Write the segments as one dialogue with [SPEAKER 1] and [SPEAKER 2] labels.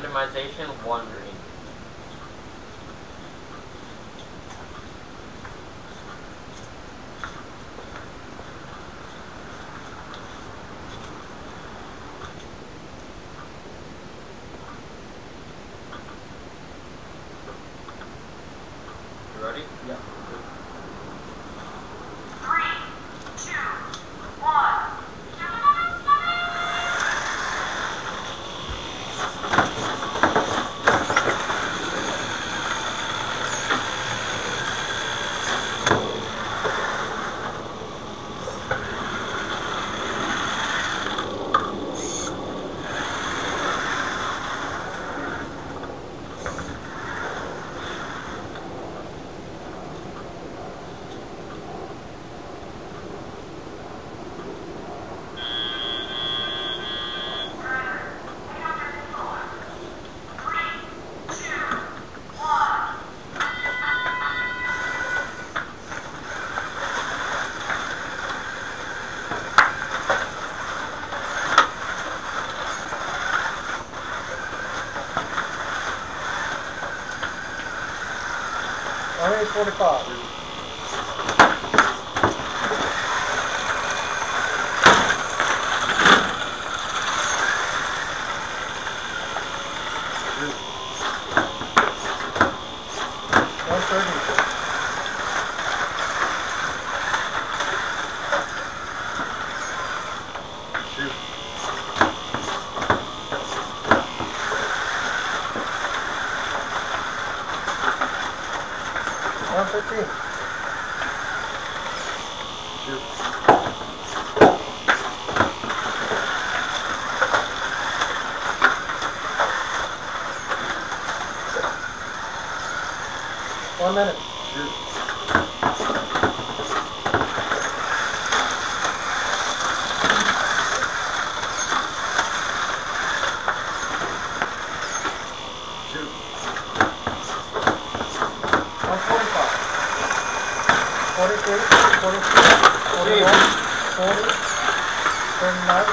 [SPEAKER 1] Randomization, one green. You ready?
[SPEAKER 2] Yeah. 145.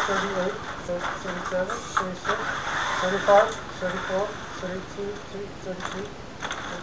[SPEAKER 2] Thirty-eight, thirty- thirty-seven, thirty-six, thirty-five, thirty-four, thirty-two, thirty- thirty-three,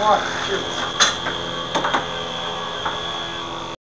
[SPEAKER 2] One. Shoot.